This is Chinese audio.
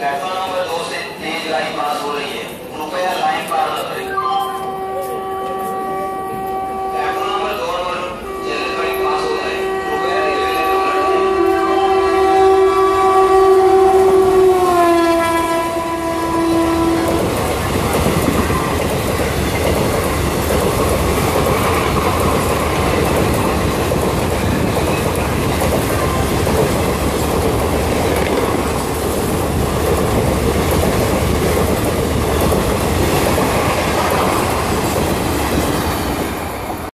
来。吧